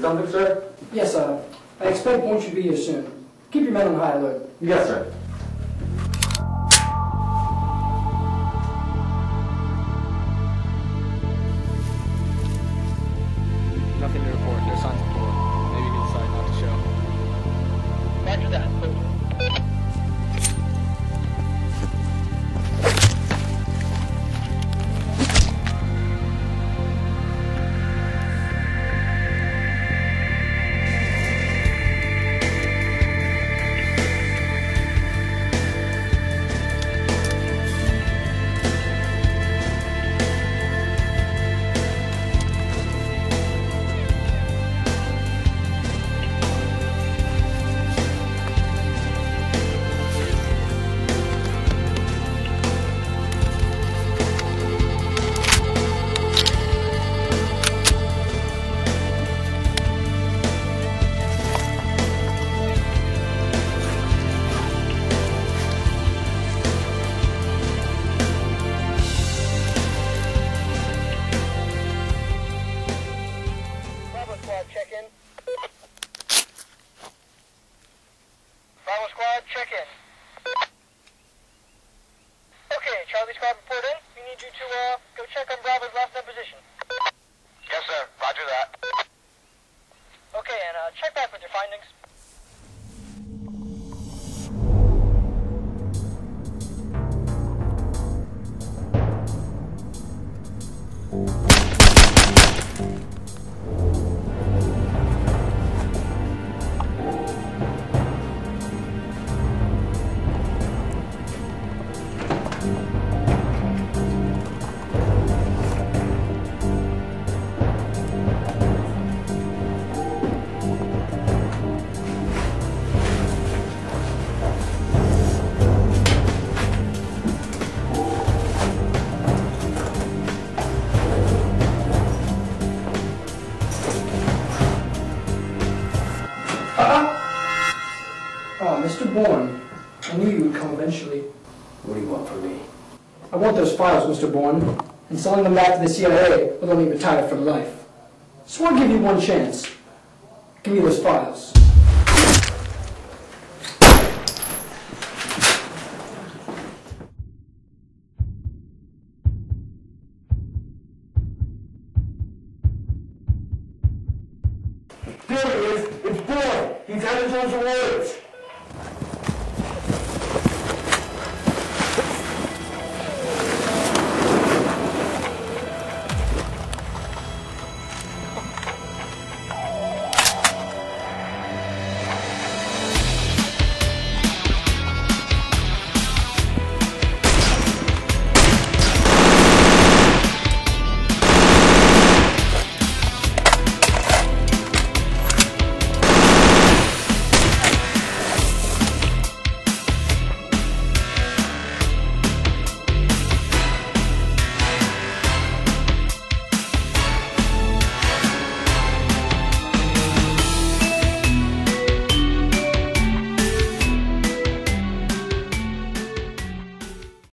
something, sir? Yes, uh, I expect Bourne should be here soon. Keep your men on high alert. Yes, sir. Squad, check in. Bravo squad, check in. Okay, Charlie squad, report in. We need you to uh go check on Bravo's last known position. Yes, sir. Roger that. Okay, and uh check back with your findings. Oh, Mr. Bourne, I knew you would come eventually. What do you want from me? I want those files, Mr. Bourne, and selling them back to the CIA will only retire for life. So I'll give you one chance. Give me those files. There he is. It's Boy. He's headed towards the water